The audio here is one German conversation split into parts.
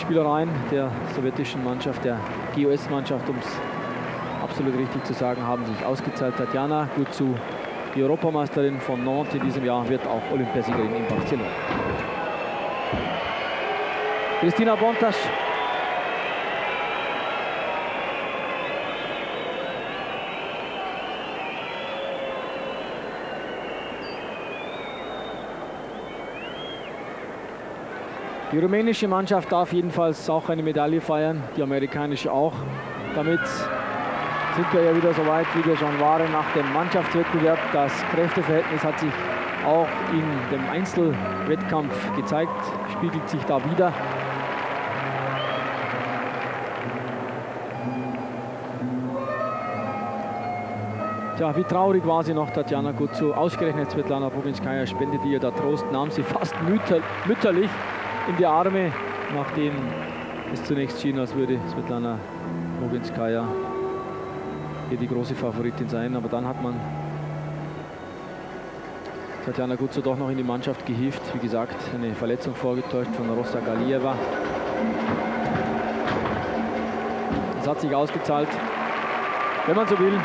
Spielereien der sowjetischen Mannschaft, der GOS-Mannschaft, um es absolut richtig zu sagen, haben sich ausgezahlt. Tatjana gut zu die Europameisterin von Nantes in diesem Jahr wird auch Olympiasiegerin in Barcelona. Christina Bontas Die rumänische Mannschaft darf jedenfalls auch eine Medaille feiern, die amerikanische auch. Damit sind wir ja wieder so weit, wie wir schon waren nach dem Mannschaftswettbewerb. Das Kräfteverhältnis hat sich auch in dem Einzelwettkampf gezeigt, spiegelt sich da wieder. Tja, wie traurig war sie noch, Tatjana Gutsu. Ausgerechnet Svetlana Boginskaya spendete ihr da Trost, nahm sie fast mütter mütterlich in die Arme, nachdem es zunächst schien, als würde Svetlana Mogenskaya hier die große Favoritin sein. Aber dann hat man Tatjana Gutzo doch noch in die Mannschaft gehievt. Wie gesagt, eine Verletzung vorgetäuscht von Rosa Galieva. Das hat sich ausgezahlt, wenn man so will,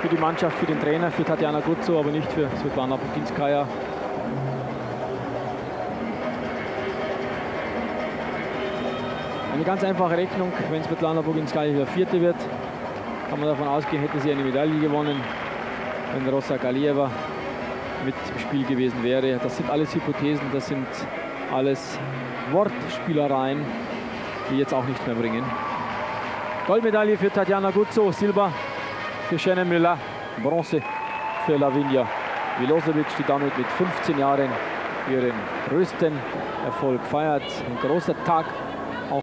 für die Mannschaft, für den Trainer, für Tatjana Gutzo, aber nicht für Svetlana Putinskaya. Eine ganz einfache Rechnung, wenn Svetlana Boginskaya hier Vierte wird, kann man davon ausgehen, hätte sie eine Medaille gewonnen, wenn Rosa Galieva mit im Spiel gewesen wäre. Das sind alles Hypothesen, das sind alles Wortspielereien, die jetzt auch nichts mehr bringen. Goldmedaille für Tatjana Guzzo, Silber für Shannon Müller, Bronze für Lavinia Milosevic, die damit mit 15 Jahren ihren größten Erfolg feiert. Ein großer Tag